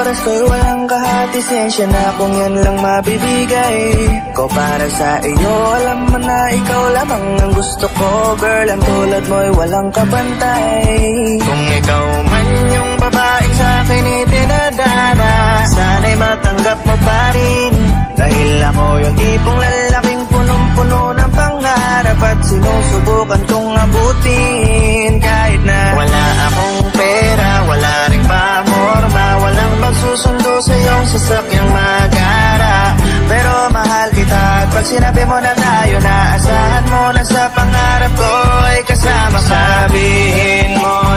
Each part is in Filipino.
oras ko'y walang kahati. Sensya na kung yan lang mabibigay Ko para sa iyo. Alam mo na ikaw lamang ang gusto ko Girl, ang tulad mo'y walang kabantay. Kung ikaw man yung babaeng sa akin itinadana Sana'y matanggap mo pa rin. Dahil ako yung tipong lalaking punong-puno ng pangarap At sinusubukan kong abutin sasakyang magara. Pero mahal kita at pag sinabi mo na tayo na Asahan mo na sa pangarap ko ay kasama ka Sabihin mo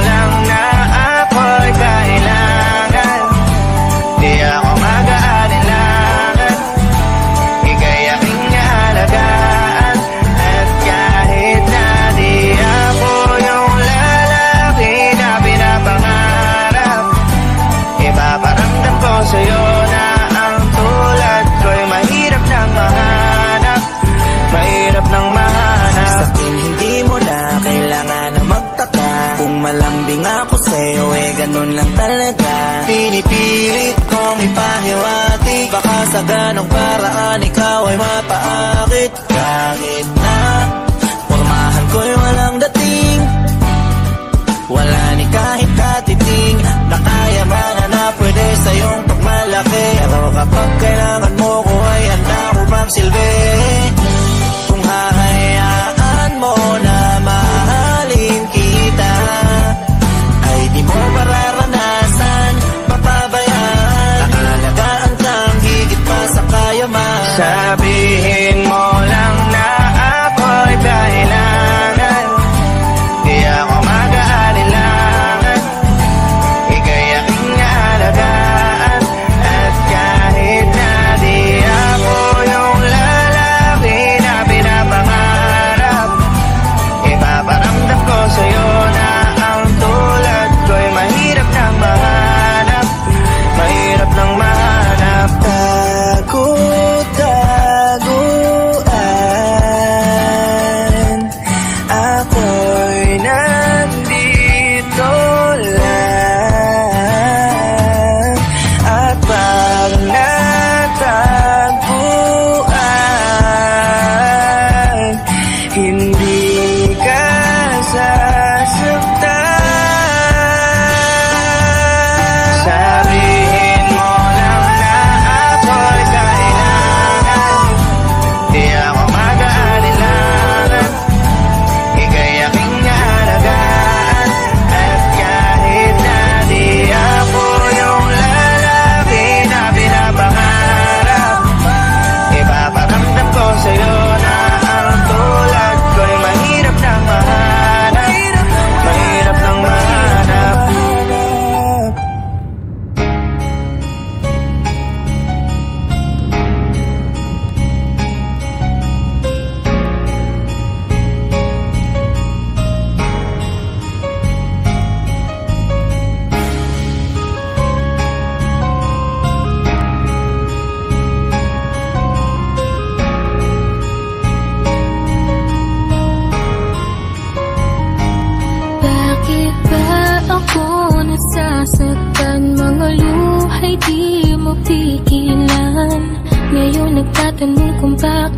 Baka sa ganong paraan ikaw ay mapaakit. Kahit na Pormahan ko'y walang dating wala ni kahit katiting Na kaya na pwede sa iyong pagmalaki Pero kapag kailangan mo ko ay handa ko magsilbi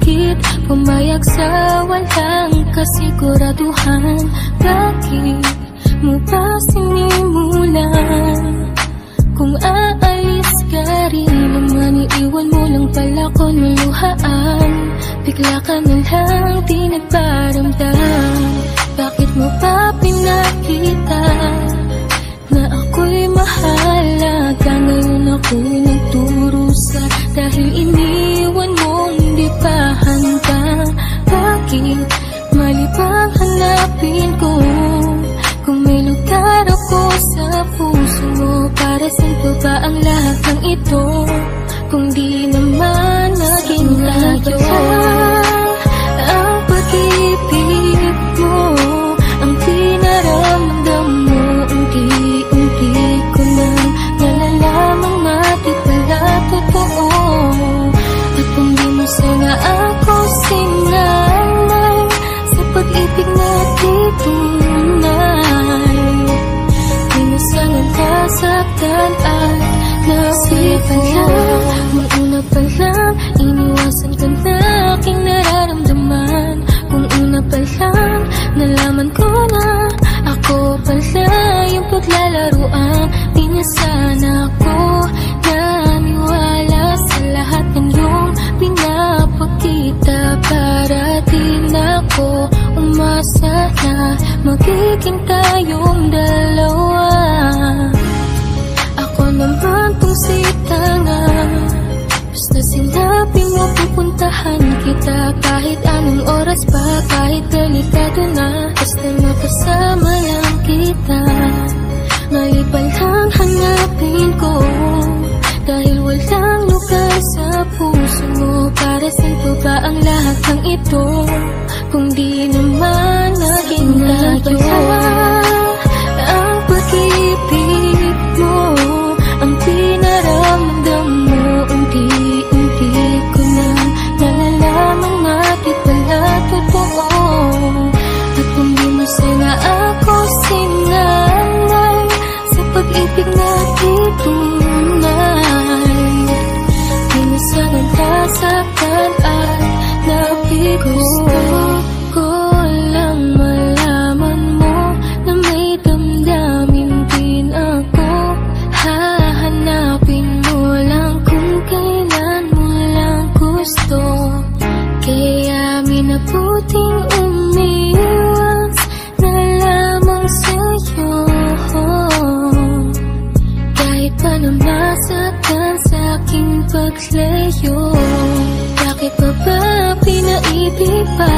bakit Pumayag sa walang kasiguraduhan. Bakit mo ba sinimulan? Kung aalis ka rin naman Iiwan mo lang pala ko nuluhaan Bigla ka na lang di nagparamdam. Bakit mo pa pinakita mahalaga Ngayon ako'y nagturusa Dahil iniwan mong di pa handa Bakit mali bang hanapin ko? Kung may lugar ako sa puso mo Para saan pa ba ang lahat ng ito? Kung di naman ito Kung di naman naging tayo Ang pag-ibig mo Ang pinaramdam mo Unti-unti ko na Nalalamang natin pala totoo At kung di mo sana ako sinanay Sa pag-ibig natin tunay Kaya minabuting umiwas na lamang sa'yo kahit paano nasaktan sa aking paglayo. Bakit pa ba pinaibig pa?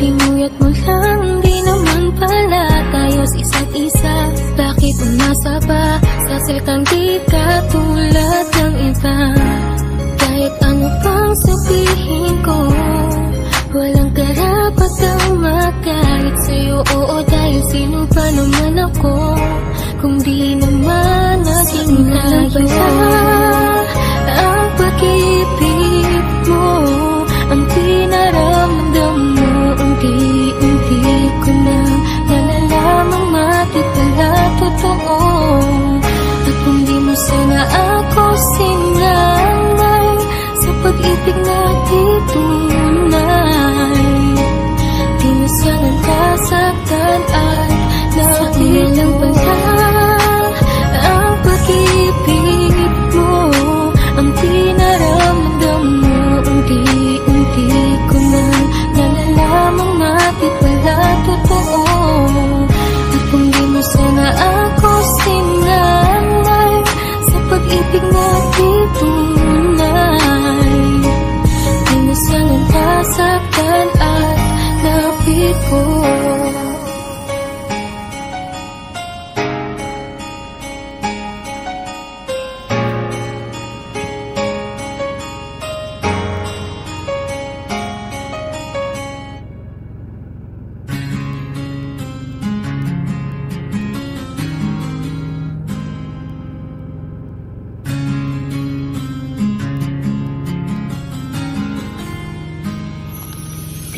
Pinuyat mo lang di naman pala Tayo sa isa't isa. Bakit umasa ba Sa setang di naging tayo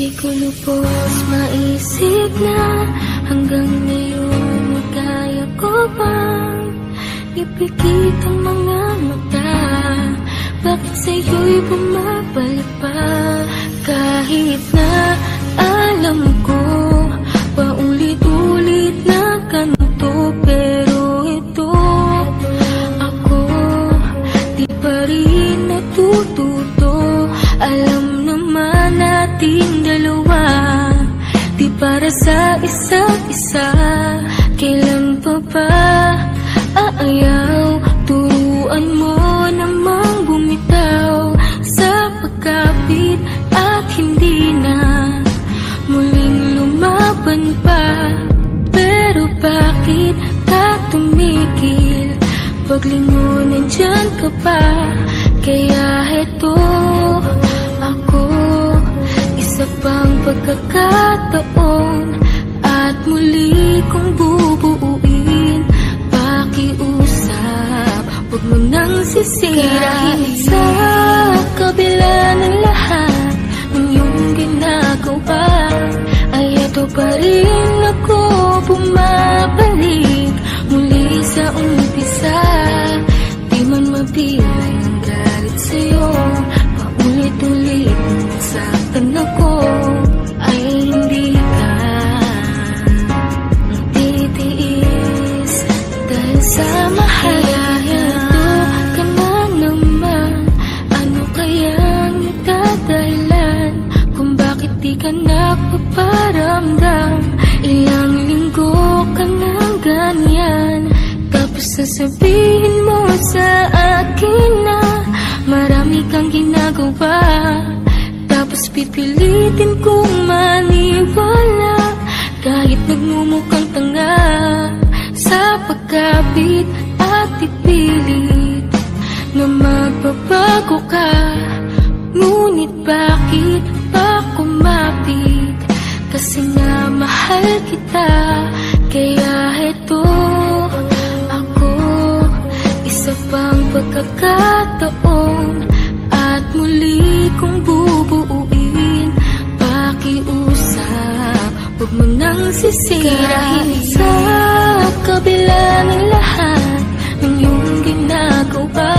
Di ko maisip na Hanggang ngayon Kaya ko bang Ipikit ang mga mata Bakit sa'yo'y bumabalik pa? Kahit na alam ko para sa isa't isa Kailan pa ba aayaw? Turuan mo namang bumitaw Sa pagkapit at hindi na Muling lumaban pa. Pero bakit ka tumigil? Paglingon nandyan ka pa. Kaya heto ako Isa pang pagkakataon nang sisirain Sa kabila ng lahat Ng iyong ginagawa. Ay ito pa rin ako bumabalik Sasabihin mo sa akin na Marami kang ginagawa. Tapos pipilitin kong maniwala Kahit nagmumukhang tanga Sa pagkabit pagkakataon At muli kong bubuuin. Pakiusap, huwag mo nang sisira sa kabila ng lahat Ng iyong ginagawa